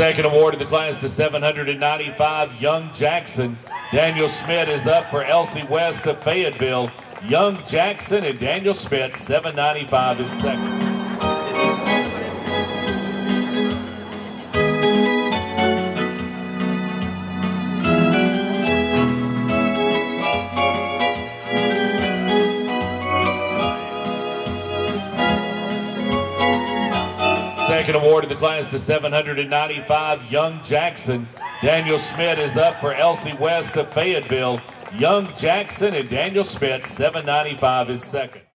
Second award of the class to 795, Young Jackson. Daniel Schmidt is up for Elsie West of Fayetteville. Young Jackson and Daniel Schmidt, 795 is second. Second award of the class to 795, Young Jackson. Daniel Schmidt is up for Elsie West of Fayetteville. Young Jackson and Daniel Schmidt, 795 is second.